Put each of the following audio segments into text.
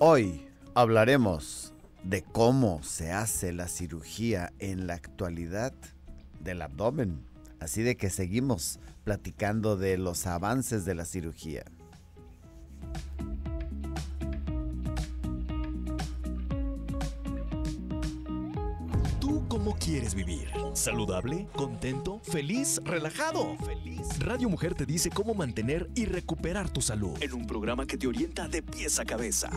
Hoy hablaremos de cómo se hace la cirugía en la actualidad del abdomen. Así de que seguimos platicando de los avances de la cirugía. ¿Tú cómo quieres vivir? ¿Saludable? ¿Contento? ¿Feliz? ¿Relajado? Feliz. Radio Mujer te dice cómo mantener y recuperar tu salud en un programa que te orienta de pies a cabeza.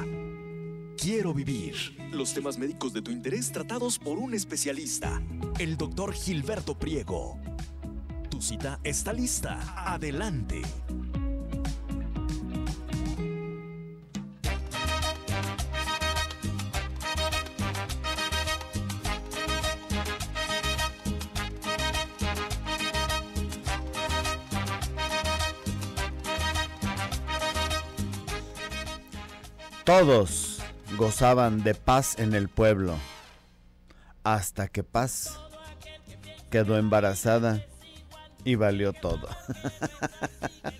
Quiero vivir. Los temas médicos de tu interés tratados por un especialista, el doctor Gilberto Priego. Tu cita está lista. Adelante. Todos gozaban de paz en el pueblo, hasta que paz quedó embarazada y valió todo.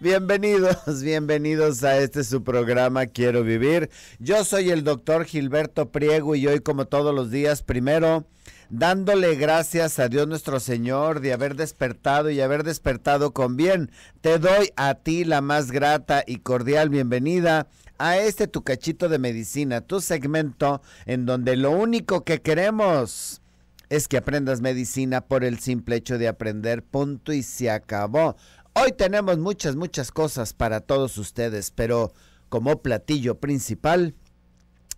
Bienvenidos, bienvenidos a este su programa Quiero Vivir. Yo soy el doctor Gilberto Priego y hoy como todos los días, primero dándole gracias a Dios nuestro Señor de haber despertado y haber despertado con bien. Te doy a ti la más grata y cordial bienvenida a este tu cachito de medicina, tu segmento en donde lo único que queremos es que aprendas medicina por el simple hecho de aprender, punto y se acabó. Hoy tenemos muchas, muchas cosas para todos ustedes, pero como platillo principal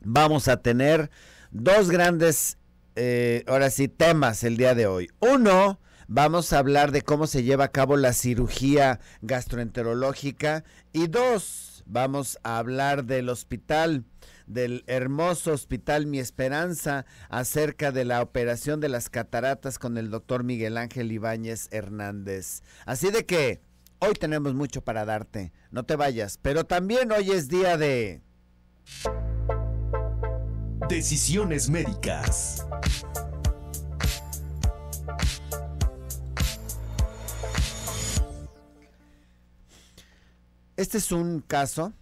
vamos a tener dos grandes, eh, ahora sí, temas el día de hoy. Uno, vamos a hablar de cómo se lleva a cabo la cirugía gastroenterológica y dos, vamos a hablar del hospital del hermoso hospital Mi Esperanza acerca de la operación de las cataratas con el doctor Miguel Ángel Ibáñez Hernández. Así de que hoy tenemos mucho para darte, no te vayas, pero también hoy es día de... Decisiones médicas. Este es un caso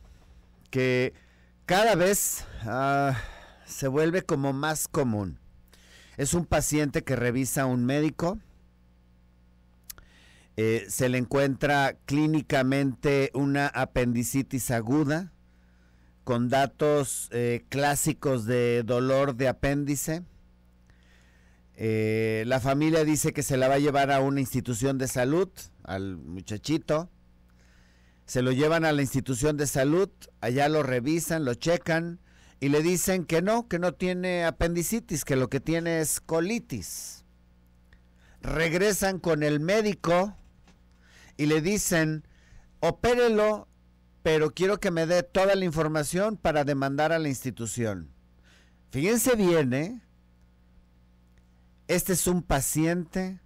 que cada vez ah, se vuelve como más común. Es un paciente que revisa a un médico, eh, se le encuentra clínicamente una apendicitis aguda con datos eh, clásicos de dolor de apéndice. Eh, la familia dice que se la va a llevar a una institución de salud, al muchachito. Se lo llevan a la institución de salud, allá lo revisan, lo checan y le dicen que no, que no tiene apendicitis, que lo que tiene es colitis. Regresan con el médico y le dicen, opérelo, pero quiero que me dé toda la información para demandar a la institución. Fíjense bien, ¿eh? Este es un paciente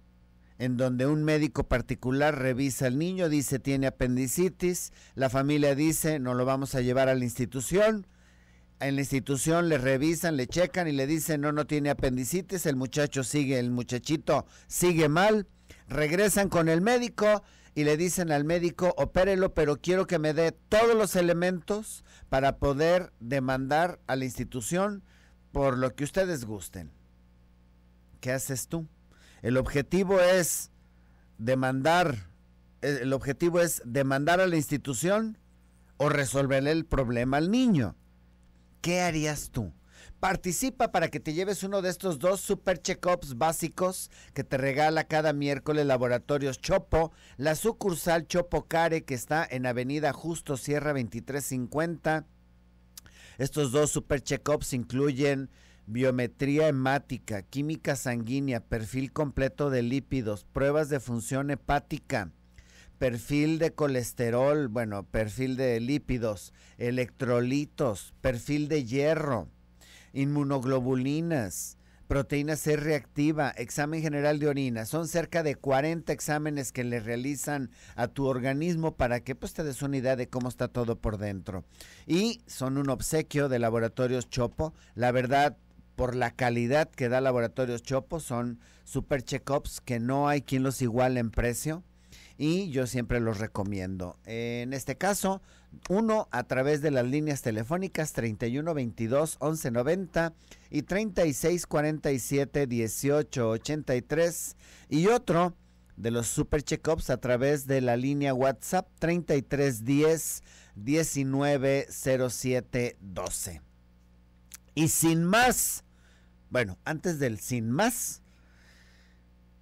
en donde un médico particular revisa al niño, dice tiene apendicitis, la familia dice no lo vamos a llevar a la institución, en la institución le revisan, le checan y le dicen no, no tiene apendicitis, el muchacho sigue, el muchachito sigue mal, regresan con el médico y le dicen al médico opérelo, pero quiero que me dé todos los elementos para poder demandar a la institución por lo que ustedes gusten. ¿Qué haces tú? El objetivo es demandar, el objetivo es demandar a la institución o resolverle el problema al niño. ¿Qué harías tú? Participa para que te lleves uno de estos dos super check-ups básicos que te regala cada miércoles Laboratorios Chopo, la sucursal Chopo Care que está en Avenida Justo Sierra 2350. Estos dos super check-ups incluyen biometría hemática, química sanguínea, perfil completo de lípidos, pruebas de función hepática, perfil de colesterol, bueno, perfil de lípidos, electrolitos, perfil de hierro, inmunoglobulinas, proteína C reactiva, examen general de orina. Son cerca de 40 exámenes que le realizan a tu organismo para que pues, te des una idea de cómo está todo por dentro. Y son un obsequio de Laboratorios Chopo. La verdad, por la calidad que da Laboratorios Chopo, son super check-ups que no hay quien los iguale en precio y yo siempre los recomiendo. En este caso, Uno a través de las líneas telefónicas 31 22 11 90 y 36 47 18 83 y otro de los super checkups a través de la línea WhatsApp 33 10 19 07 12. Y sin más, bueno, antes del sin más,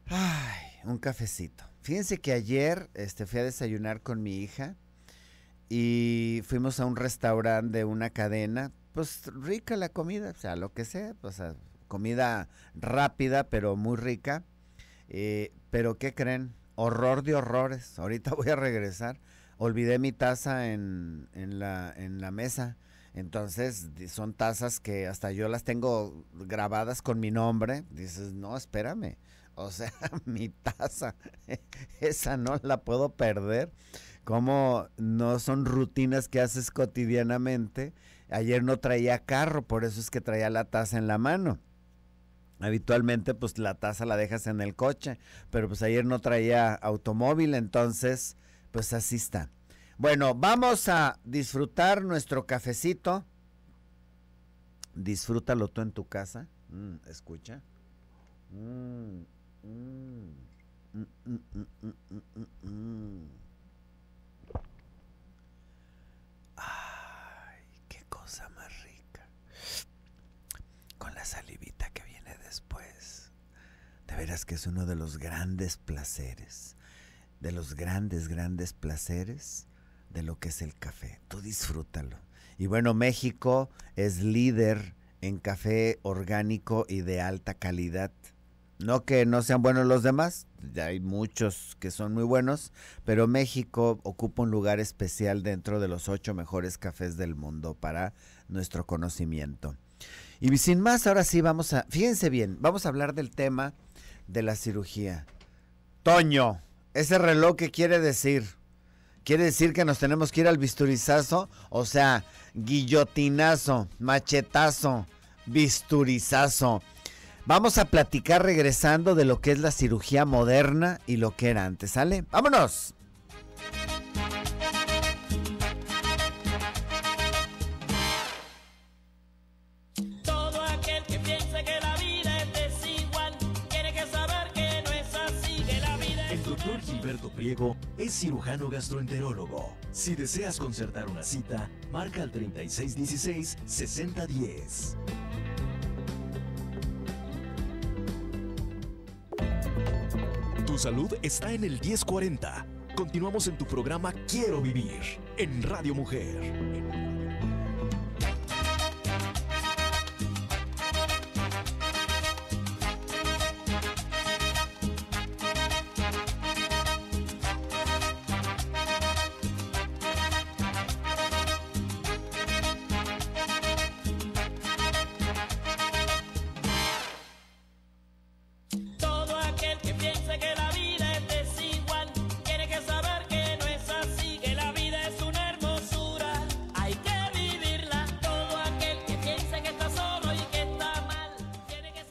ay, un cafecito. Fíjense que ayer este, fui a desayunar con mi hija y fuimos a un restaurante de una cadena, pues rica la comida, o sea, lo que sea, pues comida rápida pero muy rica. Eh, pero ¿qué creen? Horror de horrores. Ahorita voy a regresar. Olvidé mi taza en, en, la, en la mesa. Entonces son tazas que hasta yo las tengo grabadas con mi nombre. Dices, no, espérame. O sea, mi taza, esa no la puedo perder. Como no son rutinas que haces cotidianamente. Ayer no traía carro, por eso es que traía la taza en la mano. Habitualmente pues la taza la dejas en el coche, pero pues ayer no traía automóvil, entonces pues así está. Bueno, vamos a disfrutar nuestro cafecito. Disfrútalo tú en tu casa. Mm, escucha. Mm, mm, Ay, qué cosa más rica. Con la salivita que viene después. De veras que es uno de los grandes placeres. De los grandes, grandes placeres de lo que es el café. Tú disfrútalo. Y bueno, México es líder en café orgánico y de alta calidad. No que no sean buenos los demás, ya hay muchos que son muy buenos, pero México ocupa un lugar especial dentro de los ocho mejores cafés del mundo para nuestro conocimiento. Y sin más, ahora sí vamos a, fíjense bien, vamos a hablar del tema de la cirugía. Toño, ese reloj que quiere decir, quiere decir que nos tenemos que ir al bisturizazo, o sea, guillotinazo, machetazo, bisturizazo. Vamos a platicar regresando de lo que es la cirugía moderna y lo que era antes, ¿sale? ¡Vámonos! Es cirujano gastroenterólogo. Si deseas concertar una cita, marca al 3616-6010. Tu salud está en el 1040. Continuamos en tu programa Quiero Vivir en Radio Mujer.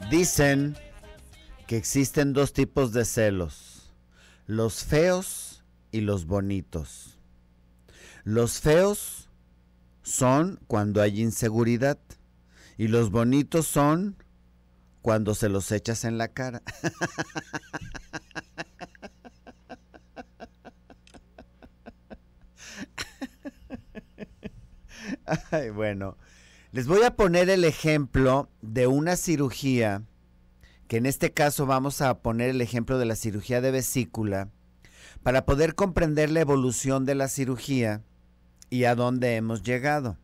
Dicen que existen dos tipos de celos, los feos y los bonitos. Los feos son cuando hay inseguridad y los bonitos son cuando se los echas en la cara. Ay, bueno, les voy a poner el ejemplo de una cirugía, que en este caso vamos a poner el ejemplo de la cirugía de vesícula, para poder comprender la evolución de la cirugía y a dónde hemos llegado.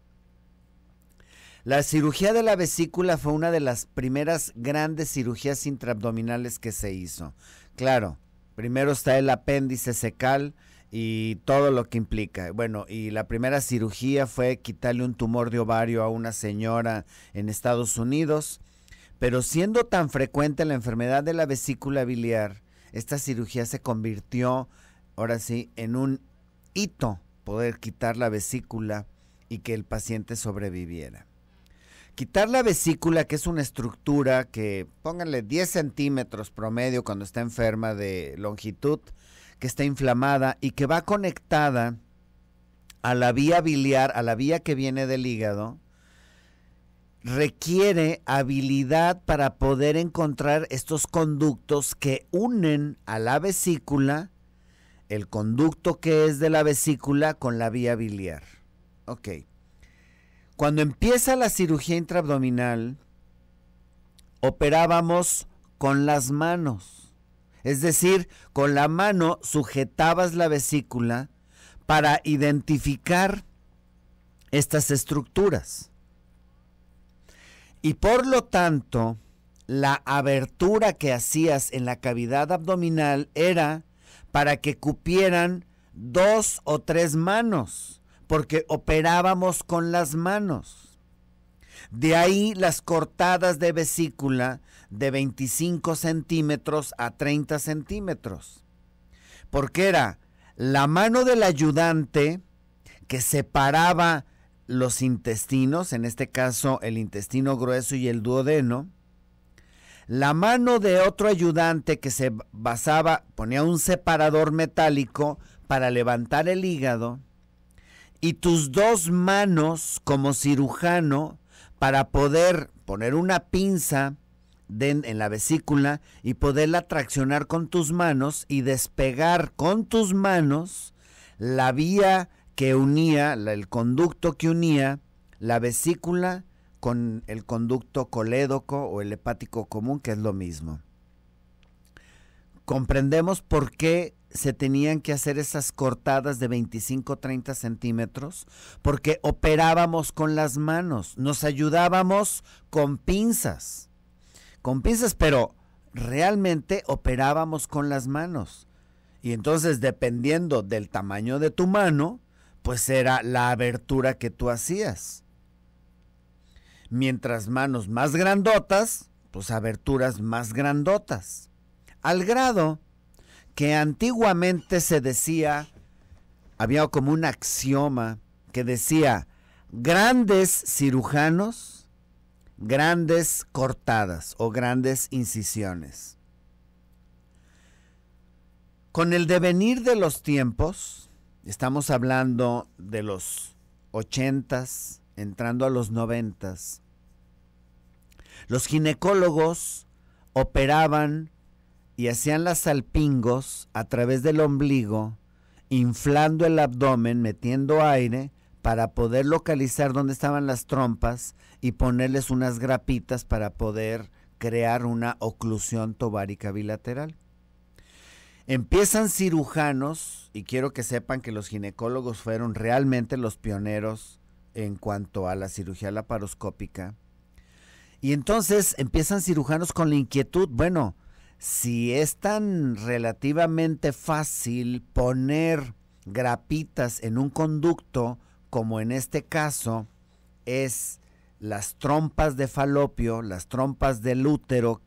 La cirugía de la vesícula fue una de las primeras grandes cirugías intraabdominales que se hizo. Claro, primero está el apéndice secal y todo lo que implica. Bueno, y la primera cirugía fue quitarle un tumor de ovario a una señora en Estados Unidos. Pero siendo tan frecuente la enfermedad de la vesícula biliar, esta cirugía se convirtió, ahora sí, en un hito poder quitar la vesícula y que el paciente sobreviviera. Quitar la vesícula, que es una estructura que, pónganle 10 centímetros promedio cuando está enferma de longitud, que está inflamada y que va conectada a la vía biliar, a la vía que viene del hígado, requiere habilidad para poder encontrar estos conductos que unen a la vesícula, el conducto que es de la vesícula con la vía biliar. Ok. Cuando empieza la cirugía intraabdominal, operábamos con las manos. Es decir, con la mano sujetabas la vesícula para identificar estas estructuras. Y por lo tanto, la abertura que hacías en la cavidad abdominal era para que cupieran dos o tres manos, porque operábamos con las manos. De ahí las cortadas de vesícula de 25 centímetros a 30 centímetros, porque era la mano del ayudante que separaba los intestinos, en este caso el intestino grueso y el duodeno, la mano de otro ayudante que se basaba, ponía un separador metálico para levantar el hígado, y tus dos manos como cirujano para poder poner una pinza en la vesícula y poderla traccionar con tus manos y despegar con tus manos la vía que unía, el conducto que unía la vesícula con el conducto colédoco o el hepático común, que es lo mismo. Comprendemos por qué se tenían que hacer esas cortadas de 25-30 centímetros, porque operábamos con las manos, nos ayudábamos con pinzas, con pinzas, pero realmente operábamos con las manos. Y entonces, dependiendo del tamaño de tu mano, pues era la abertura que tú hacías. Mientras manos más grandotas, pues aberturas más grandotas. Al grado que antiguamente se decía, había como un axioma que decía, grandes cirujanos, grandes cortadas o grandes incisiones. Con el devenir de los tiempos, Estamos hablando de los ochentas, entrando a los noventas. Los ginecólogos operaban y hacían las salpingos a través del ombligo, inflando el abdomen, metiendo aire para poder localizar dónde estaban las trompas y ponerles unas grapitas para poder crear una oclusión tobárica bilateral. Empiezan cirujanos, y quiero que sepan que los ginecólogos fueron realmente los pioneros en cuanto a la cirugía laparoscópica. Y entonces empiezan cirujanos con la inquietud, bueno, si es tan relativamente fácil poner grapitas en un conducto, como en este caso es las trompas de falopio, las trompas del útero,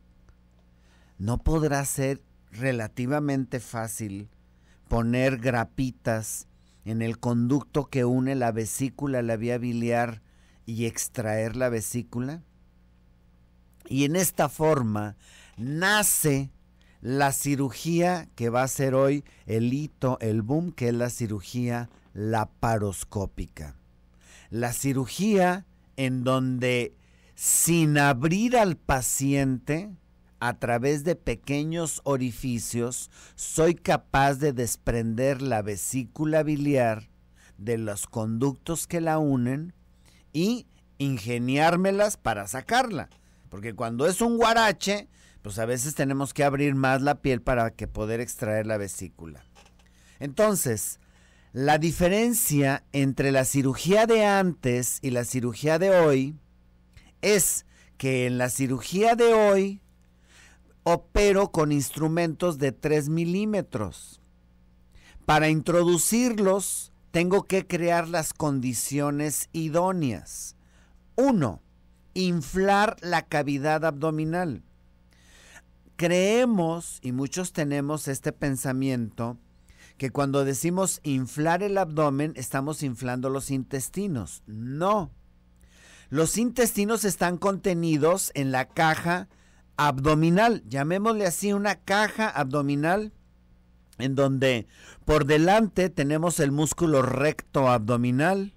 ¿no podrá ser relativamente fácil poner grapitas en el conducto que une la vesícula a la vía biliar y extraer la vesícula? Y en esta forma nace la cirugía que va a ser hoy el hito, el boom, que es la cirugía laparoscópica. La cirugía en donde sin abrir al paciente, a través de pequeños orificios, soy capaz de desprender la vesícula biliar de los conductos que la unen y ingeniármelas para sacarla. Porque cuando es un guarache, pues a veces tenemos que abrir más la piel para que poder extraer la vesícula. Entonces, la diferencia entre la cirugía de antes y la cirugía de hoy es que en la cirugía de hoy opero con instrumentos de 3 milímetros. Para introducirlos, tengo que crear las condiciones idóneas. Uno, inflar la cavidad abdominal. Creemos, y muchos tenemos este pensamiento, que cuando decimos inflar el abdomen estamos inflando los intestinos. No. Los intestinos están contenidos en la caja abdominal, llamémosle así una caja abdominal en donde por delante tenemos el músculo recto abdominal,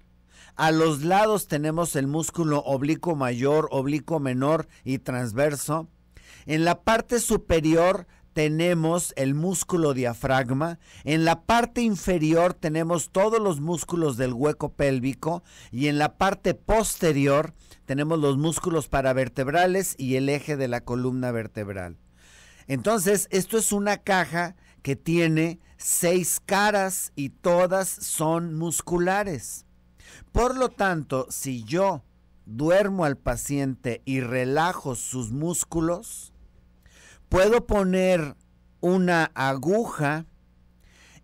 a los lados tenemos el músculo oblicuo mayor, oblicuo menor y transverso. En la parte superior tenemos el músculo diafragma, en la parte inferior tenemos todos los músculos del hueco pélvico y en la parte posterior tenemos los músculos paravertebrales y el eje de la columna vertebral. Entonces, esto es una caja que tiene seis caras y todas son musculares. Por lo tanto, si yo duermo al paciente y relajo sus músculos, puedo poner una aguja,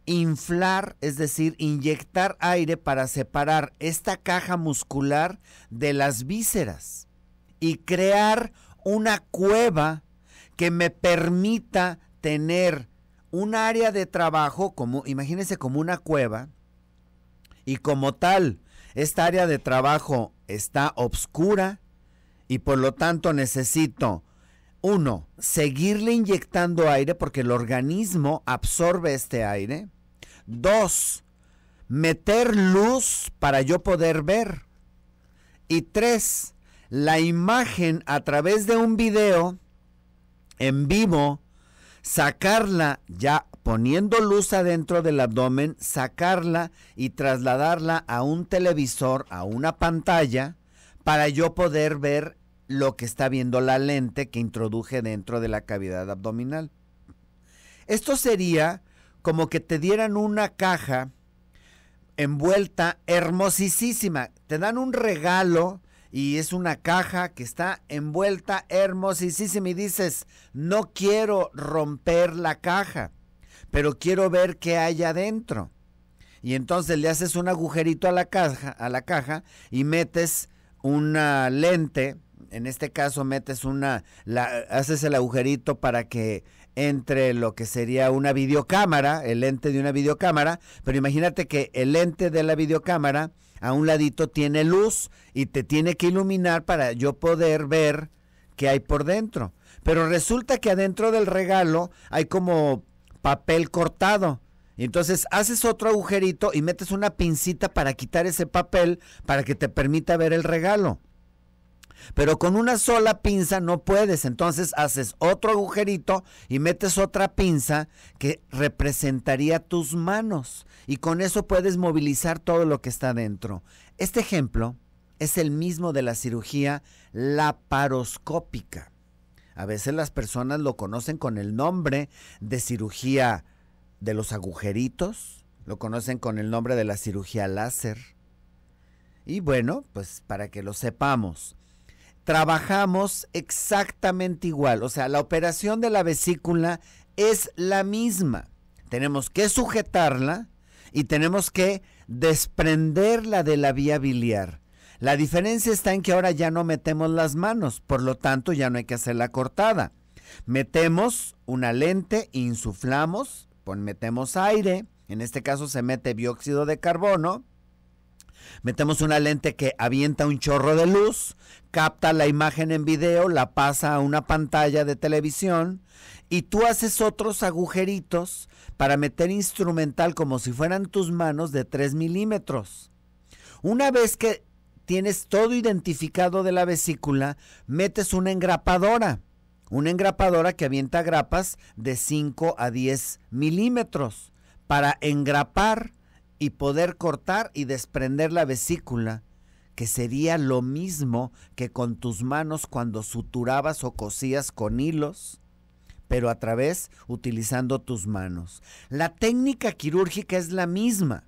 inflar, es decir, inyectar aire para separar esta caja muscular de las vísceras y crear una cueva que me permita tener un área de trabajo, como imagínense como una cueva, y como tal, esta área de trabajo está obscura y por lo tanto necesito, uno, seguirle inyectando aire porque el organismo absorbe este aire. Dos, meter luz para yo poder ver. Y tres, la imagen a través de un video en vivo, sacarla ya poniendo luz adentro del abdomen, sacarla y trasladarla a un televisor, a una pantalla, para yo poder ver lo que está viendo la lente que introduje dentro de la cavidad abdominal. Esto sería como que te dieran una caja envuelta hermosísima. Te dan un regalo y es una caja que está envuelta hermosísima y dices, no quiero romper la caja, pero quiero ver qué hay adentro. Y entonces le haces un agujerito a la caja, a la caja y metes una lente, en este caso metes una, haces el agujerito para que entre lo que sería una videocámara, el lente de una videocámara, pero imagínate que el lente de la videocámara a un ladito tiene luz y te tiene que iluminar para yo poder ver qué hay por dentro. Pero resulta que adentro del regalo hay como papel cortado. Y entonces haces otro agujerito y metes una pincita para quitar ese papel para que te permita ver el regalo. Pero con una sola pinza no puedes, entonces haces otro agujerito y metes otra pinza que representaría tus manos y con eso puedes movilizar todo lo que está dentro. Este ejemplo es el mismo de la cirugía laparoscópica. A veces las personas lo conocen con el nombre de cirugía de los agujeritos, lo conocen con el nombre de la cirugía láser. Y bueno, pues para que lo sepamos, trabajamos exactamente igual. O sea, la operación de la vesícula es la misma. Tenemos que sujetarla y tenemos que desprenderla de la vía biliar. La diferencia está en que ahora ya no metemos las manos, por lo tanto ya no hay que hacer la cortada. Metemos una lente, insuflamos, metemos aire, en este caso se mete dióxido de carbono, Metemos una lente que avienta un chorro de luz, capta la imagen en video, la pasa a una pantalla de televisión y tú haces otros agujeritos para meter instrumental como si fueran tus manos de 3 milímetros. Una vez que tienes todo identificado de la vesícula, metes una engrapadora. Una engrapadora que avienta grapas de 5 a 10 milímetros para engrapar y poder cortar y desprender la vesícula, que sería lo mismo que con tus manos cuando suturabas o cosías con hilos, pero a través utilizando tus manos. La técnica quirúrgica es la misma.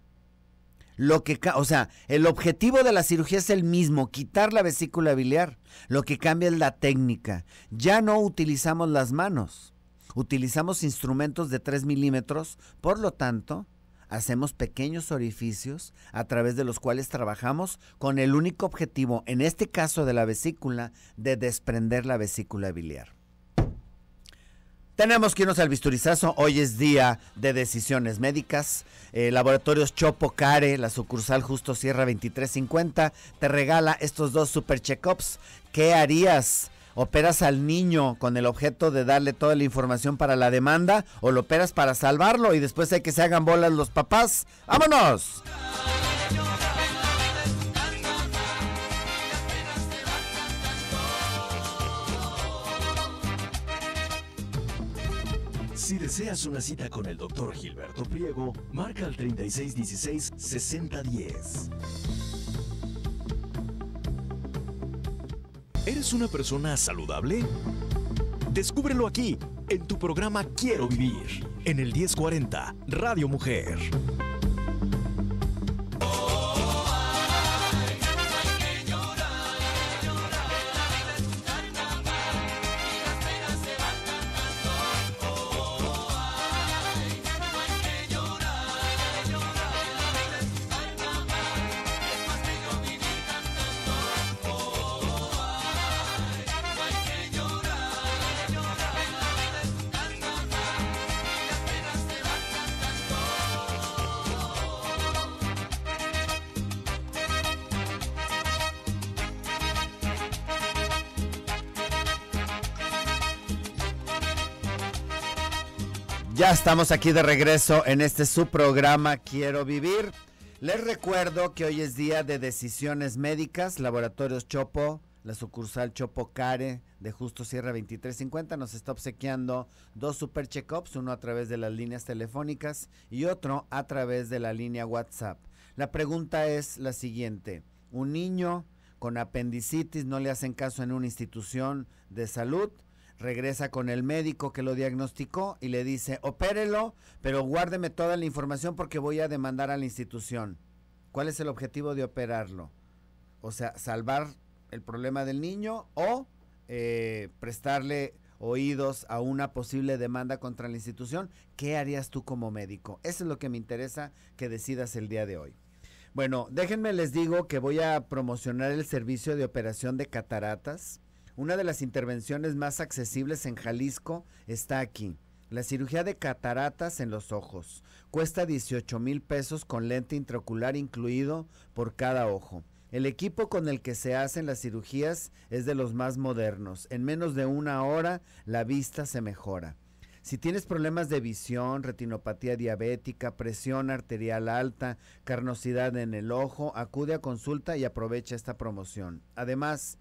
Lo que, o sea, el objetivo de la cirugía es el mismo, quitar la vesícula biliar. Lo que cambia es la técnica. Ya no utilizamos las manos, utilizamos instrumentos de 3 milímetros, por lo tanto, hacemos pequeños orificios a través de los cuales trabajamos con el único objetivo, en este caso de la vesícula, de desprender la vesícula biliar. Tenemos que irnos al bisturizazo. Hoy es día de decisiones médicas. Eh, Laboratorios Chopo Care, la sucursal Justo Sierra 2350, te regala estos dos super check-ups. ¿Qué harías? ¿Operas al niño con el objeto de darle toda la información para la demanda o lo operas para salvarlo y después hay que se hagan bolas los papás? ¡Vámonos! Si deseas una cita con el doctor Gilberto Priego, marca al 3616-6010. ¿Eres una persona saludable? Descúbrelo aquí, en tu programa Quiero Vivir, en el 1040, Radio Mujer. Estamos aquí de regreso en este su programa Quiero Vivir. Les recuerdo que hoy es día de decisiones médicas, Laboratorios Chopo, la sucursal Chopo Care de Justo Sierra 2350 nos está obsequiando dos super check-ups, uno a través de las líneas telefónicas y otro a través de la línea WhatsApp. La pregunta es la siguiente, un niño con apendicitis no le hacen caso en una institución de salud, regresa con el médico que lo diagnosticó y le dice, opérelo, pero guárdeme toda la información porque voy a demandar a la institución. ¿Cuál es el objetivo de operarlo? O sea, salvar el problema del niño o eh, prestarle oídos a una posible demanda contra la institución. ¿Qué harías tú como médico? Eso es lo que me interesa que decidas el día de hoy. Bueno, déjenme les digo que voy a promocionar el servicio de operación de cataratas una de las intervenciones más accesibles en Jalisco está aquí. La cirugía de cataratas en los ojos. Cuesta 18 mil pesos con lente intraocular incluido por cada ojo. El equipo con el que se hacen las cirugías es de los más modernos. En menos de una hora la vista se mejora. Si tienes problemas de visión, retinopatía diabética, presión arterial alta, carnosidad en el ojo, acude a consulta y aprovecha esta promoción. Además,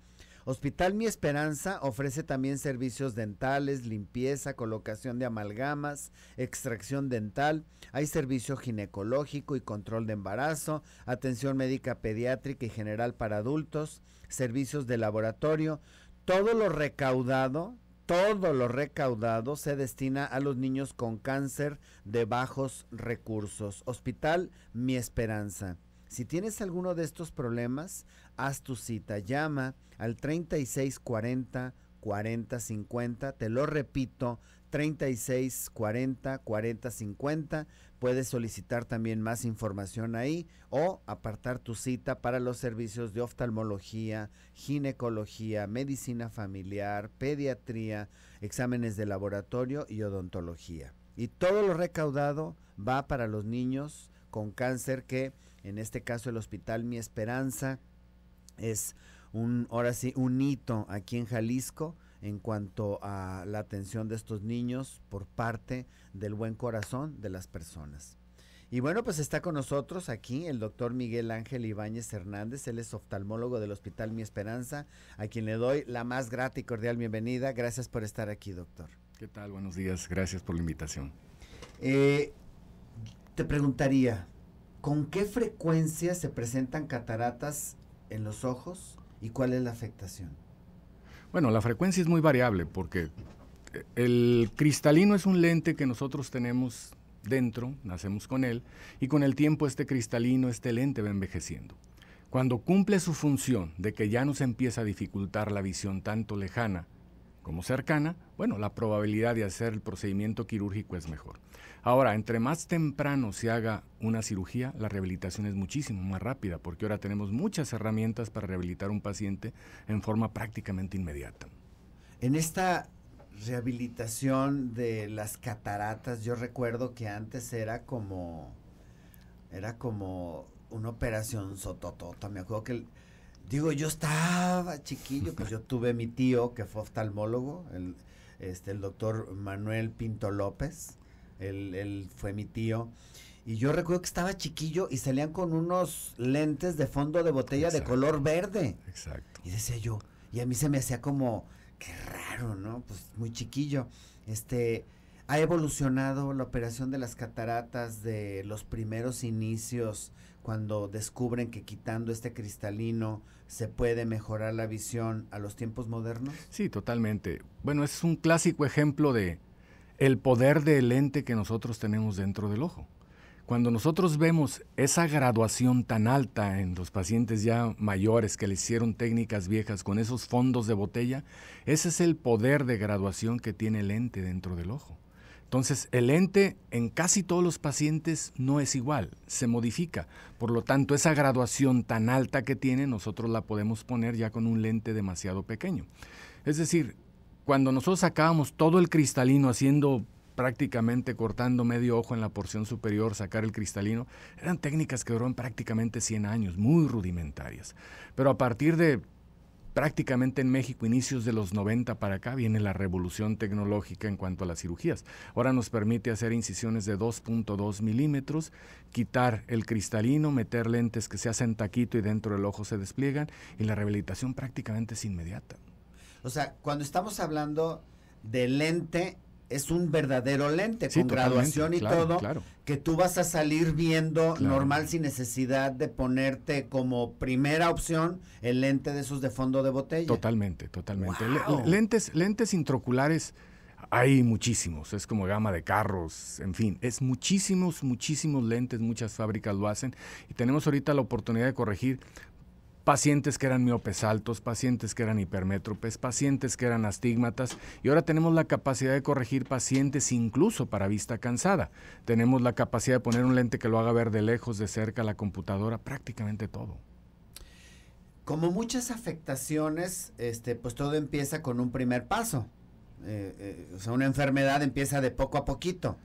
Hospital Mi Esperanza ofrece también servicios dentales, limpieza, colocación de amalgamas, extracción dental. Hay servicio ginecológico y control de embarazo, atención médica pediátrica y general para adultos, servicios de laboratorio. Todo lo recaudado, todo lo recaudado se destina a los niños con cáncer de bajos recursos. Hospital Mi Esperanza. Si tienes alguno de estos problemas, haz tu cita, llama al 3640 4050, te lo repito, 36 40 40 50. Puedes solicitar también más información ahí o apartar tu cita para los servicios de oftalmología, ginecología, medicina familiar, pediatría, exámenes de laboratorio y odontología. Y todo lo recaudado va para los niños con cáncer que en este caso el Hospital Mi Esperanza es un, ahora sí, un hito aquí en Jalisco en cuanto a la atención de estos niños por parte del buen corazón de las personas. Y bueno, pues está con nosotros aquí el doctor Miguel Ángel Ibáñez Hernández, él es oftalmólogo del Hospital Mi Esperanza, a quien le doy la más grata y cordial bienvenida. Gracias por estar aquí, doctor. ¿Qué tal? Buenos días, gracias por la invitación. Eh, te preguntaría, ¿con qué frecuencia se presentan cataratas en los ojos y cuál es la afectación? Bueno, la frecuencia es muy variable porque el cristalino es un lente que nosotros tenemos dentro, nacemos con él, y con el tiempo este cristalino, este lente va envejeciendo. Cuando cumple su función de que ya nos empieza a dificultar la visión tanto lejana como cercana, bueno, la probabilidad de hacer el procedimiento quirúrgico es mejor. Ahora, entre más temprano se haga una cirugía, la rehabilitación es muchísimo más rápida, porque ahora tenemos muchas herramientas para rehabilitar un paciente en forma prácticamente inmediata. En esta rehabilitación de las cataratas, yo recuerdo que antes era como era como una operación sototota. Me acuerdo que Digo, yo estaba chiquillo, pues yo tuve mi tío que fue oftalmólogo, el, este, el doctor Manuel Pinto López, él, él fue mi tío. Y yo recuerdo que estaba chiquillo y salían con unos lentes de fondo de botella de color verde. Exacto. Y decía yo, y a mí se me hacía como, qué raro, ¿no? Pues muy chiquillo. Este, ha evolucionado la operación de las cataratas de los primeros inicios, cuando descubren que quitando este cristalino se puede mejorar la visión a los tiempos modernos. Sí, totalmente. Bueno, es un clásico ejemplo de el poder del lente que nosotros tenemos dentro del ojo. Cuando nosotros vemos esa graduación tan alta en los pacientes ya mayores que le hicieron técnicas viejas con esos fondos de botella, ese es el poder de graduación que tiene el lente dentro del ojo. Entonces, el lente en casi todos los pacientes no es igual, se modifica. Por lo tanto, esa graduación tan alta que tiene, nosotros la podemos poner ya con un lente demasiado pequeño. Es decir, cuando nosotros sacábamos todo el cristalino haciendo prácticamente cortando medio ojo en la porción superior, sacar el cristalino, eran técnicas que duraron prácticamente 100 años, muy rudimentarias. Pero a partir de prácticamente en México, inicios de los 90 para acá, viene la revolución tecnológica en cuanto a las cirugías. Ahora nos permite hacer incisiones de 2.2 milímetros, quitar el cristalino, meter lentes que se hacen taquito y dentro del ojo se despliegan y la rehabilitación prácticamente es inmediata. O sea, cuando estamos hablando de lente, es un verdadero lente Sí, con graduación y claro, todo, claro. que tú vas a salir viendo Claro. normal sin necesidad de ponerte como primera opción el lente de esos de fondo de botella. Totalmente, totalmente. Wow. lentes, lentes intraoculares hay muchísimos, es como gama de carros, en fin, es muchísimos, muchísimos lentes, muchas fábricas lo hacen y tenemos ahorita la oportunidad de corregir pacientes que eran miopes altos, pacientes que eran hipermétropes, pacientes que eran astigmatas y ahora tenemos la capacidad de corregir pacientes incluso para vista cansada. Tenemos la capacidad de poner un lente que lo haga ver de lejos, de cerca, la computadora, prácticamente todo. Como muchas afectaciones, este, pues todo empieza con un primer paso. Eh, eh, o sea, una enfermedad empieza de poco a poquito.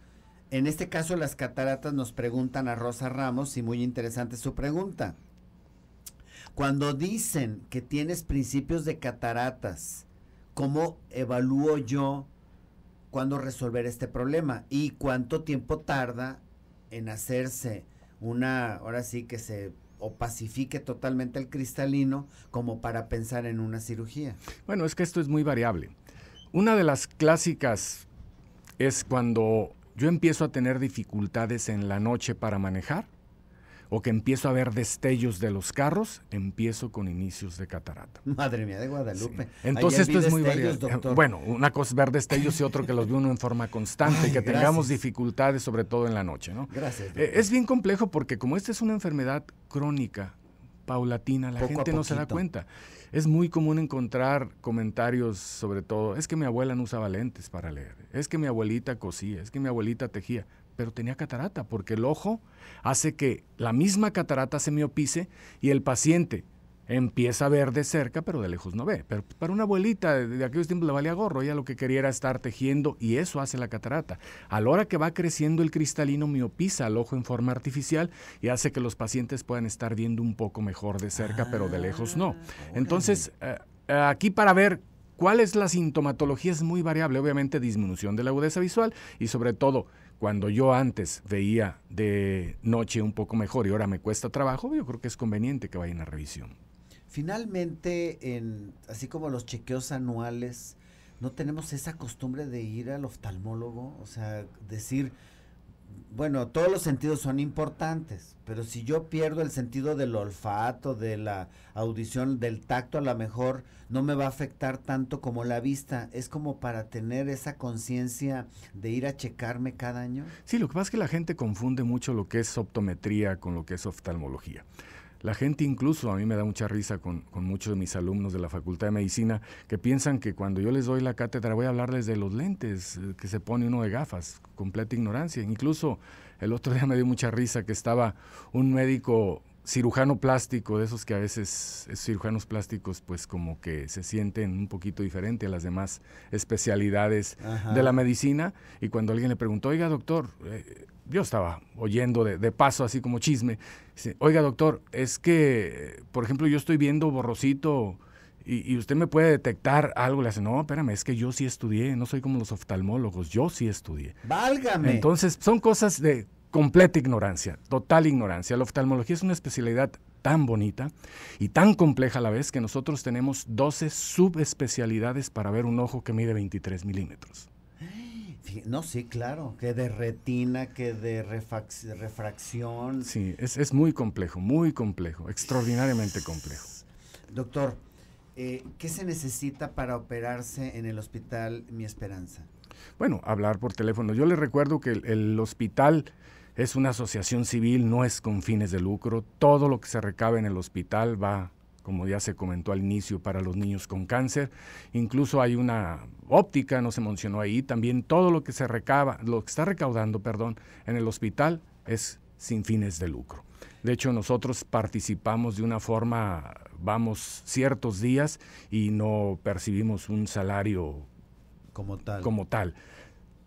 En este caso, las cataratas nos preguntan a Rosa Ramos, y muy interesante su pregunta. Cuando dicen que tienes principios de cataratas, ¿cómo evalúo yo cuándo resolver este problema? ¿Y cuánto tiempo tarda en hacerse una, ahora sí que se opacifique totalmente el cristalino como para pensar en una cirugía? Bueno, es que esto es muy variable. Una de las clásicas es cuando yo empiezo a tener dificultades en la noche para manejar o que empiezo a ver destellos de los carros, empiezo con inicios de catarata. Madre mía de Guadalupe. Sí. Entonces esto es muy doctor. Bueno, una cosa es ver destellos y otro que los ve uno en forma constante, Ay, que tengamos dificultades sobre todo en la noche, ¿no? Gracias. Eh, es bien complejo porque como esta es una enfermedad crónica, paulatina, la Poco gente no se da cuenta. Es muy común encontrar comentarios sobre todo, es que mi abuela no usaba lentes para leer, es que mi abuelita cosía, es que mi abuelita tejía, pero tenía catarata porque el ojo hace que la misma catarata se miopice y el paciente empieza a ver de cerca, pero de lejos no ve. Pero para una abuelita de, aquellos tiempos le valía gorro, ella lo que quería era estar tejiendo y eso hace la catarata. A la hora que va creciendo el cristalino miopiza al ojo en forma artificial y hace que los pacientes puedan estar viendo un poco mejor de cerca, pero de lejos no. Entonces, eh, eh, aquí para ver cuál es la sintomatología es muy variable, obviamente disminución de la agudeza visual y sobre todo cuando yo antes veía de noche un poco mejor y ahora me cuesta trabajo, yo creo que es conveniente que vayan a revisión. Finalmente, en, así como los chequeos anuales, no tenemos esa costumbre de ir al oftalmólogo, o sea, decir, bueno, todos los sentidos son importantes, pero si yo pierdo el sentido del olfato, de la audición, del tacto, a lo mejor no me va a afectar tanto como la vista. Es como para tener esa conciencia de ir a checarme cada año. Sí, lo que pasa es que la gente confunde mucho lo que es optometría con lo que es oftalmología. La gente incluso, a mí me da mucha risa con, con, muchos de mis alumnos de la Facultad de Medicina, que piensan que cuando yo les doy la cátedra voy a hablarles de los lentes eh, que se pone uno de gafas, completa ignorancia. Incluso el otro día me dio mucha risa que estaba un médico cirujano plástico, de esos que a veces esos cirujanos plásticos pues como que se sienten un poquito diferente a las demás especialidades Ajá. de la medicina, y cuando alguien le preguntó, oiga doctor, eh, yo estaba oyendo de, de paso, así como chisme. Dice, Oiga, doctor, es que, por ejemplo, yo estoy viendo borrosito y, y usted me puede detectar algo. Le hace, no, espérame, es que yo sí estudié, no soy como los oftalmólogos, yo sí estudié. Válgame. Entonces, son cosas de completa ignorancia, total ignorancia. La oftalmología es una especialidad tan bonita y tan compleja a la vez que nosotros tenemos 12 subespecialidades para ver un ojo que mide 23 milímetros. No, sí, claro, que de retina, que de refracción. Sí, es, es muy complejo, muy complejo, extraordinariamente complejo. Doctor, eh, ¿qué se necesita para operarse en el hospital Mi Esperanza? Bueno, hablar por teléfono. Yo les recuerdo que el, el hospital es una asociación civil, no es con fines de lucro. Todo lo que se recabe en el hospital va, como ya se comentó al inicio, para los niños con cáncer. Incluso hay una óptica, no se mencionó ahí. También todo lo que se recaba, lo que está recaudando, perdón, en el hospital es sin fines de lucro. De hecho, nosotros participamos de una forma, vamos ciertos días y no percibimos un salario Como tal. como tal.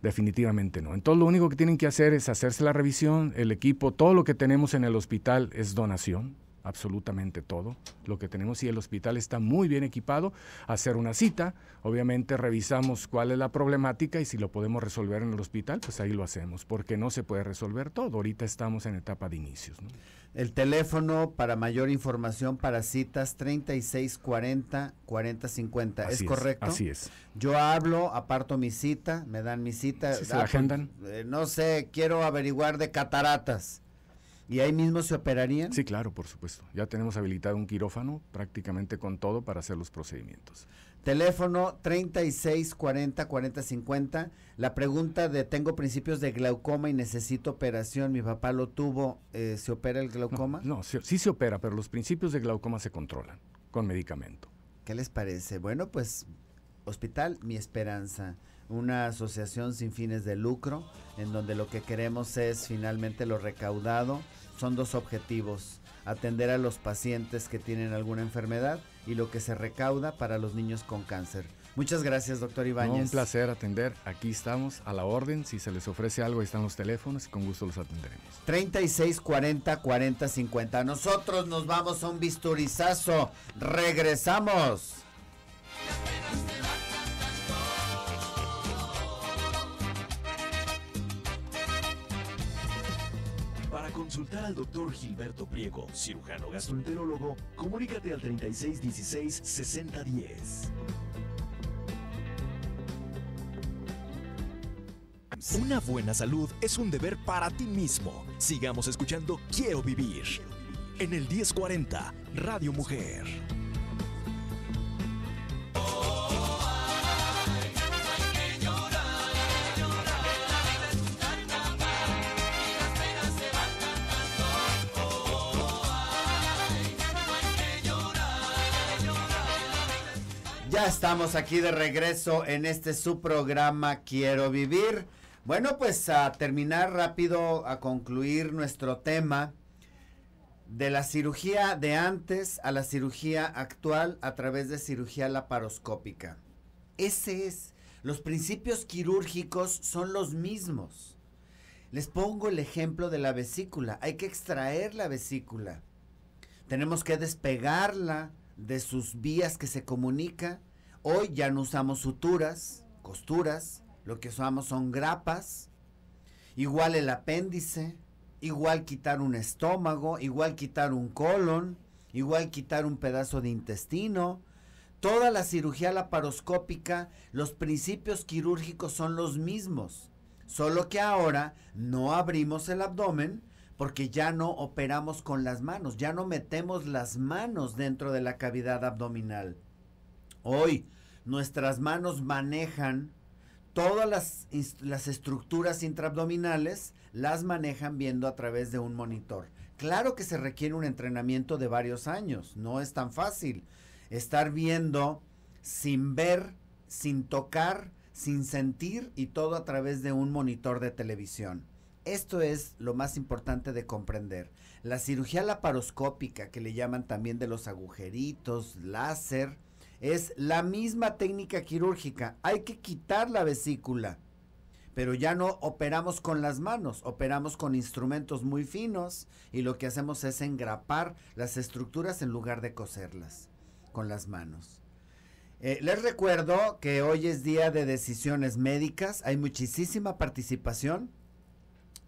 Definitivamente no. Entonces lo único que tienen que hacer es hacerse la revisión, el equipo, todo lo que tenemos en el hospital es donación, absolutamente todo lo que tenemos y el hospital está muy bien equipado, hacer una cita, obviamente revisamos cuál es la problemática y si lo podemos resolver en el hospital, pues ahí lo hacemos, porque no se puede resolver todo, ahorita estamos en etapa de inicios. ¿no? El teléfono para mayor información para citas 3640 4050. ¿Es Así correcto? Así es. Yo hablo, aparto mi cita, me dan mi cita. Sí, se ah, la pues, agendan. eh, no sé, quiero averiguar de cataratas. ¿Y ahí mismo se operarían? Sí, claro, por supuesto. Ya tenemos habilitado un quirófano prácticamente con todo para hacer los procedimientos. Teléfono 3640 4050. La pregunta de tengo principios de glaucoma y necesito operación. Mi papá lo tuvo. eh, ¿Se opera el No, glaucoma? No, sí, sí se opera, pero los principios de glaucoma se controlan con medicamento. ¿Qué les parece? Bueno, pues Hospital Mi Esperanza, una asociación sin fines de lucro, en donde lo que queremos es finalmente lo recaudado. Son dos objetivos, atender a los pacientes que tienen alguna enfermedad y lo que se recauda para los niños con cáncer. Muchas gracias, doctor No, Ibáñez. un placer atender. Aquí estamos a la orden. Si se les ofrece algo, ahí están los teléfonos y con gusto los atenderemos. 36 40 40 50. Nosotros nos vamos a un bisturizazo. Regresamos. Consultar al doctor Gilberto Priego, cirujano gastroenterólogo, comunícate al 3616 6010. Una buena salud es un deber para ti mismo. Sigamos escuchando Quiero Vivir. En el 1040, Radio Mujer. Ya estamos aquí de regreso en este su programa Quiero Vivir. Bueno, pues a terminar rápido, a concluir nuestro tema de la cirugía de antes a la cirugía actual a través de cirugía laparoscópica. Ese es, los principios quirúrgicos son los mismos. Les pongo el ejemplo de la vesícula. Hay que extraer la vesícula. Tenemos que despegarla de sus vías que se comunica. Hoy ya no usamos suturas, costuras, lo que usamos son grapas. Igual el apéndice, igual quitar un estómago, igual quitar un colon, igual quitar un pedazo de intestino. Toda la cirugía laparoscópica, los principios quirúrgicos son los mismos, solo que ahora no abrimos el abdomen porque ya no operamos con las manos, ya no metemos las manos dentro de la cavidad abdominal. Hoy nuestras manos manejan todas las, estructuras intraabdominales, las manejan viendo a través de un monitor. Claro que se requiere un entrenamiento de varios años, no es tan fácil estar viendo sin ver, sin tocar, sin sentir y todo a través de un monitor de televisión. Esto es lo más importante de comprender. La cirugía laparoscópica, que le llaman también de los agujeritos, láser, es la misma técnica quirúrgica. Hay que quitar la vesícula. pero ya no operamos con las manos, operamos con instrumentos muy finos y lo que hacemos es engrapar las estructuras en lugar de coserlas con las manos. Eh, les recuerdo que hoy es día de decisiones médicas, hay muchísima participación,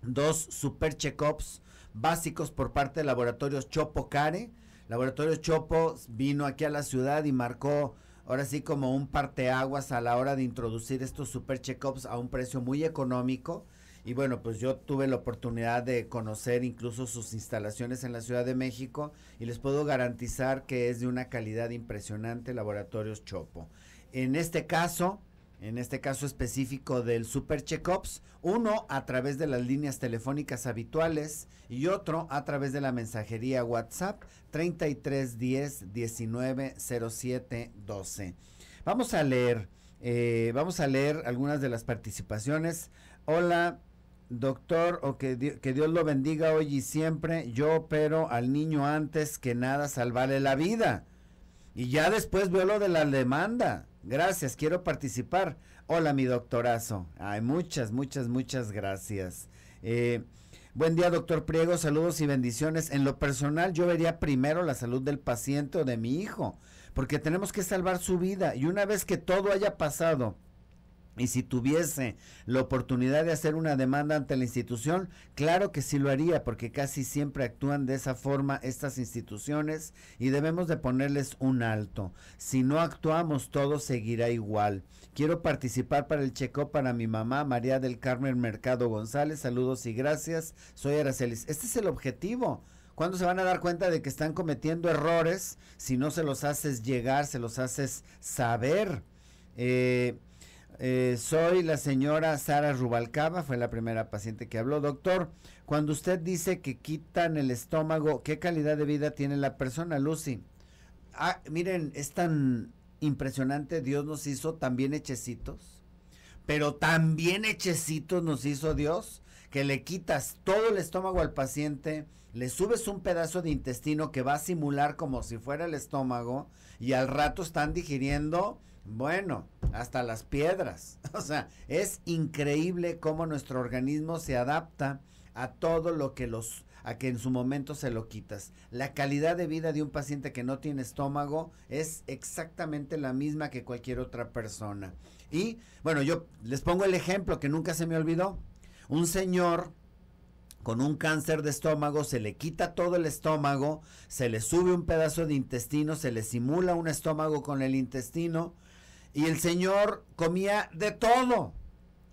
dos super check-ups básicos por parte de Laboratorios Chopo Care. Laboratorios Chopo vino aquí a la ciudad y marcó ahora sí como un parteaguas a la hora de introducir estos super check-ups a un precio muy económico. Y bueno, pues yo tuve la oportunidad de conocer incluso sus instalaciones en la Ciudad de México y les puedo garantizar que es de una calidad impresionante Laboratorios Chopo. En este caso, en este caso específico del Super Checkups, uno a través de las líneas telefónicas habituales y otro a través de la mensajería WhatsApp 3310 19 07 12. Vamos a leer, eh, vamos a leer algunas de las participaciones. Hola, doctor, o que, que Dios lo bendiga hoy y siempre. Yo opero al niño antes que nada salvarle la vida. Y ya después veo lo de la demanda. Gracias, quiero participar. Hola, mi doctorazo. Ay, muchas, muchas, muchas gracias. Eh, buen día, doctor Priego. Saludos y bendiciones. En lo personal, yo vería primero la salud del paciente o de mi hijo, porque tenemos que salvar su vida. Y una vez que todo haya pasado, y si tuviese la oportunidad de hacer una demanda ante la institución, claro que sí lo haría, porque casi siempre actúan de esa forma estas instituciones y debemos de ponerles un alto. Si no actuamos, todo seguirá igual. Quiero participar para el checo para mi mamá, María del Carmen Mercado González. Saludos y gracias. Soy Aracelis. Este es el objetivo. ¿Cuándo se van a dar cuenta de que están cometiendo errores? Si no se los haces llegar, se los haces saber. Eh, eh, soy la señora Sara Rubalcaba, fue la primera paciente que habló. Doctor, cuando usted dice que quitan el estómago, ¿qué calidad de vida tiene la persona, Lucy? Ah, miren, es tan impresionante, Dios nos hizo también hechecitos, pero también hechecitos nos hizo Dios, que le quitas todo el estómago al paciente, le subes un pedazo de intestino que va a simular como si fuera el estómago y al rato están digiriendo bueno, hasta las piedras. O sea, es increíble cómo nuestro organismo se adapta a todo lo que los a que en su momento se lo quitas. La calidad de vida de un paciente que no tiene estómago es exactamente la misma que cualquier otra persona. Y bueno, yo les pongo el ejemplo que nunca se me olvidó. Un señor con un cáncer de estómago, se le quita todo el estómago, se le sube un pedazo de intestino, se le simula un estómago con el intestino y el Señor comía de todo.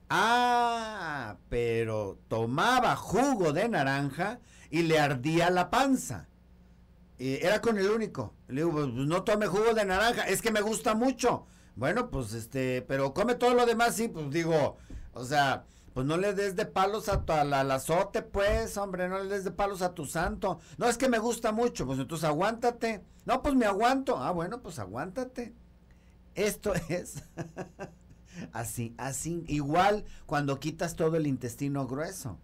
Ah, pero tomaba jugo de naranja y le ardía la panza. era con el único. Le digo, pues no tome jugo de naranja, es que me gusta mucho. Bueno, pues este, pero come todo lo demás, sí, pues digo, o sea, pues no le des de palos a tu al, azote, pues, hombre, no le des de palos a tu santo. No, es que me gusta mucho, pues entonces aguántate. No, pues me aguanto. Ah, bueno, pues aguántate. Esto es así, así, igual cuando quitas todo el intestino grueso.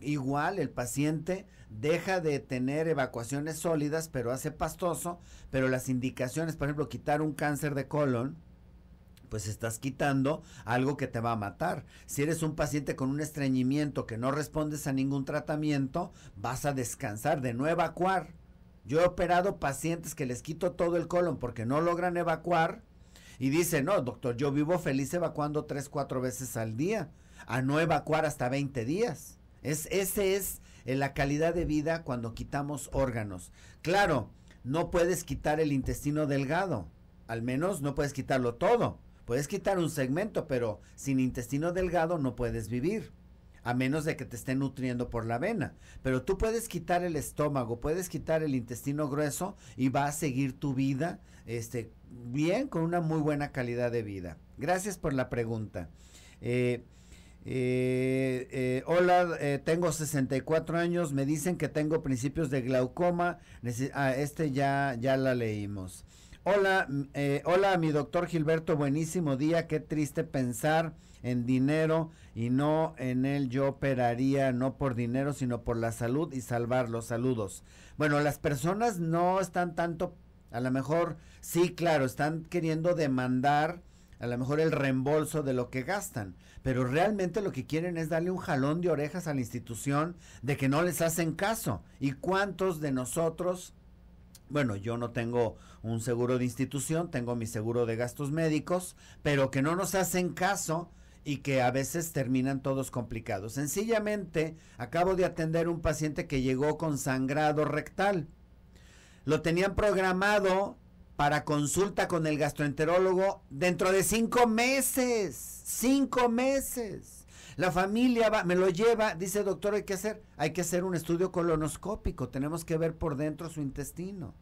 Igual el paciente deja de tener evacuaciones sólidas, pero hace pastoso, pero las indicaciones, por ejemplo, quitar un cáncer de colon, pues estás quitando algo que te va a matar. Si eres un paciente con un estreñimiento que no respondes a ningún tratamiento, vas a descansar, de no evacuar. Yo he operado pacientes que les quito todo el colon porque no logran evacuar y dice, no, doctor, yo vivo feliz evacuando tres, cuatro veces al día, a no evacuar hasta 20 días. Es, ese es eh, la calidad de vida cuando quitamos órganos. Claro, no puedes quitar el intestino delgado, al menos no puedes quitarlo todo. Puedes quitar un segmento, pero sin intestino delgado no puedes vivir a menos de que te esté nutriendo por la vena. Pero tú puedes quitar el estómago, puedes quitar el intestino grueso y va a seguir tu vida este, bien, con una muy buena calidad de vida. Gracias por la pregunta. Eh, eh, eh, hola, tengo 64 años, me dicen que tengo principios de glaucoma. Ah, este ya, ya la leímos. Hola, hola, mi doctor Gilberto, buenísimo día. Qué triste pensar en dinero y no en él. Yo operaría no por dinero, sino por la salud y salvar los saludos. Bueno, las personas no están tanto a lo mejor, sí, claro, están queriendo demandar a lo mejor el reembolso de lo que gastan, pero realmente lo que quieren es darle un jalón de orejas a la institución de que no les hacen caso. ¿Y cuántos de nosotros bueno, yo no tengo un seguro de institución, tengo mi seguro de gastos médicos, pero que no nos hacen caso y que a veces terminan todos complicados. Sencillamente, acabo de atender un paciente que llegó con sangrado rectal. Lo tenían programado para consulta con el gastroenterólogo dentro de cinco meses. Cinco meses. La familia va, me lo lleva, dice doctor, hay que hacer, hay que hacer un estudio colonoscópico, tenemos que ver por dentro su intestino.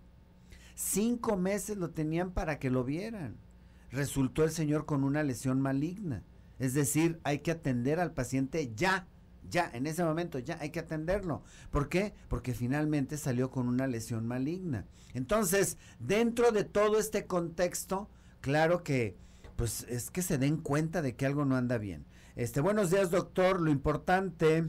Cinco meses lo tenían para que lo vieran. Resultó el señor con una lesión maligna. Es decir, hay que atender al paciente ya, ya, en ese momento, ya hay que atenderlo. ¿Por qué? Porque finalmente salió con una lesión maligna. Entonces, dentro de todo este contexto, claro que, pues es que se den cuenta de que algo no anda bien. Este, buenos días, doctor. Lo importante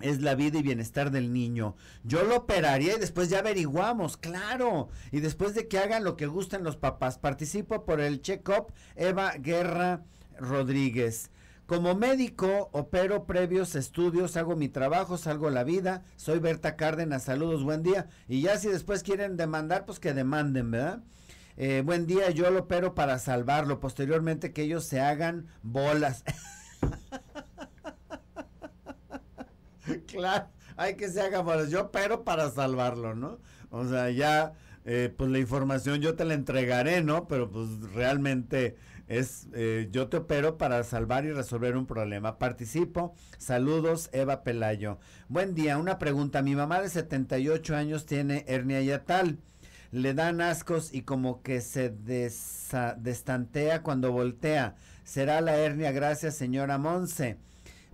es la vida y bienestar del niño. Yo lo operaría y después ya averiguamos, claro. Y después de que hagan lo que gusten los papás. Participo por el check-up Eva Guerra Rodríguez. Como médico, opero previos estudios, hago mi trabajo, salgo la vida. Soy Berta Cárdenas, saludos, buen día. Y ya si después quieren demandar, pues que demanden, ¿verdad? Eh, buen día, yo lo opero para salvarlo. Posteriormente que ellos se hagan bolas. claro, hay que se haga bolas. Yo opero para salvarlo, ¿no? O sea, ya, eh, pues la información yo te la entregaré, ¿no? Pero pues realmente es eh, yo te opero para salvar y resolver un problema. Participo. Saludos, Eva Pelayo. Buen día, una pregunta. Mi mamá de 78 años tiene hernia yatal. Le dan ascos y como que se destantea cuando voltea. ¿Será la hernia? Gracias, señora Monse.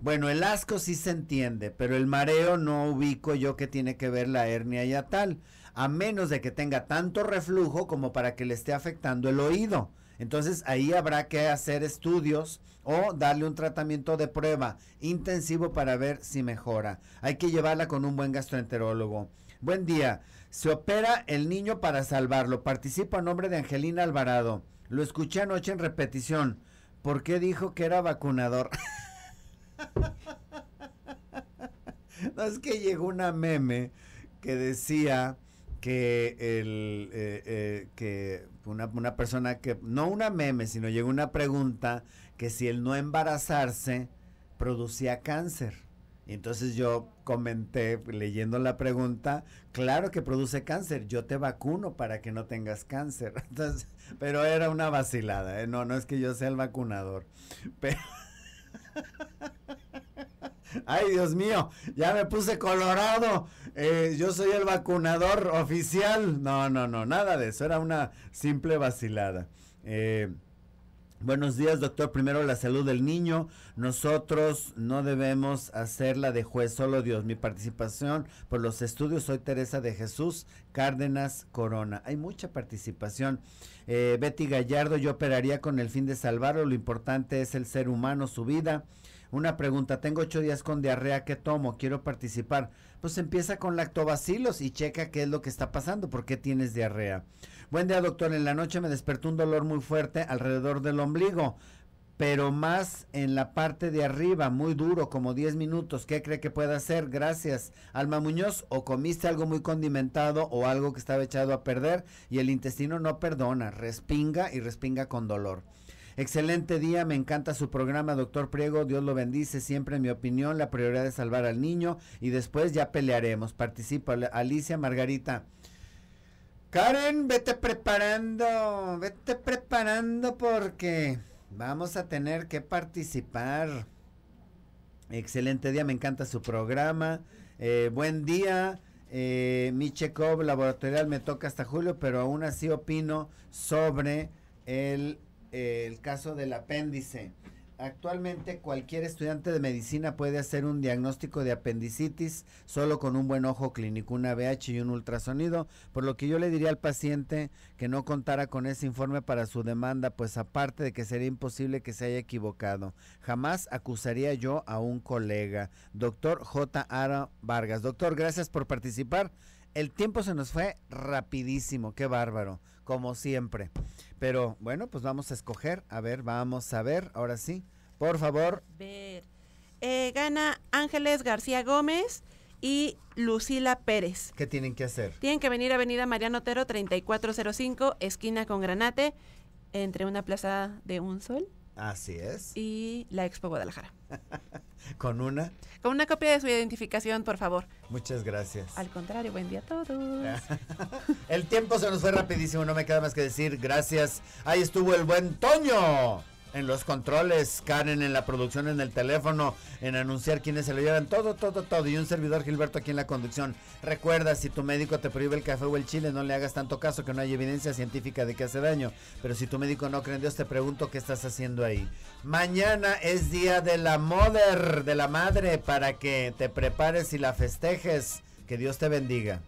Bueno, el asco sí se entiende, pero el mareo no ubico yo que tiene que ver la hernia yatal, a menos de que tenga tanto reflujo como para que le esté afectando el oído. Entonces ahí habrá que hacer estudios o darle un tratamiento de prueba intensivo para ver si mejora. Hay que llevarla con un buen gastroenterólogo. Buen día. Se opera el niño para salvarlo. Participa a nombre de Angelina Alvarado. Lo escuché anoche en repetición. ¿Por qué dijo que era vacunador? no es que llegó una meme que decía que el eh, eh, que una, una, persona que no una meme sino llegó una pregunta que si el no embarazarse producía cáncer y entonces yo comenté leyendo la pregunta claro que produce cáncer yo te vacuno para que no tengas cáncer entonces pero era una vacilada ¿eh? no no es que yo sea el vacunador pero Ay, Dios mío, ya me puse colorado. Eh, yo soy el vacunador oficial. No, no, no, nada de eso. Era una simple vacilada. Eh, buenos días, doctor. Primero la salud del niño. Nosotros no debemos hacerla de juez, solo Dios. Mi participación por los estudios. Soy Teresa de Jesús Cárdenas Corona. Hay mucha participación. Eh, Betty Gallardo, yo operaría con el fin de salvarlo. Lo importante es el ser humano, su vida. Una pregunta, tengo ocho días con diarrea, ¿qué tomo? Quiero participar. Pues empieza con lactobacilos y checa qué es lo que está pasando, por qué tienes diarrea. Buen día, doctor. En la noche me despertó un dolor muy fuerte alrededor del ombligo, pero más en la parte de arriba, muy duro, como 10 minutos. ¿Qué cree que puede hacer? Gracias. Alma Muñoz, o comiste algo muy condimentado o algo que estaba echado a perder y el intestino no perdona, respinga y respinga con dolor. Excelente día, me encanta su programa, doctor Priego, Dios lo bendice, siempre en mi opinión, la prioridad es salvar al niño y después ya pelearemos. Participa Alicia Margarita. Karen, vete preparando, vete preparando porque vamos a tener que participar. Excelente día, me encanta su programa. Eh, buen día. Eh, mi check-up laboratorial me toca hasta julio, pero aún así opino sobre el el caso del apéndice. Actualmente cualquier estudiante de medicina puede hacer un diagnóstico de apendicitis solo con un buen ojo clínico, una VH y un ultrasonido, por lo que yo le diría al paciente que no contara con ese informe para su demanda, pues aparte de que sería imposible que se haya equivocado, jamás acusaría yo a un colega. Doctor J. Ara Vargas. Doctor, gracias por participar. El tiempo se nos fue rapidísimo, qué bárbaro como siempre. Pero bueno, pues vamos a escoger. A ver, vamos a ver. Ahora sí. Por favor. Ver. Eh, gana Ángeles García Gómez y Lucila Pérez. ¿Qué tienen que hacer? Tienen que venir a Avenida Mariano Otero 3405, esquina con Granate, entre una plaza de un sol Así es. y la Expo Guadalajara. Con una. Con una copia de su identificación, por favor. Muchas gracias. Al contrario, buen día a todos. El tiempo se nos fue rapidísimo, no me queda más que decir gracias. Ahí estuvo el buen Toño en los controles, Karen en la producción, en el teléfono, en anunciar quiénes se lo llevan, todo, todo, todo. Y un servidor Gilberto aquí en la conducción. Recuerda, si tu médico te prohíbe el café o el chile, no le hagas tanto caso que no hay evidencia científica de que hace daño. Pero si tu médico no cree en Dios, te pregunto qué estás haciendo ahí. Mañana es día de la mother, de la madre, para que te prepares y la festejes. Que Dios te bendiga.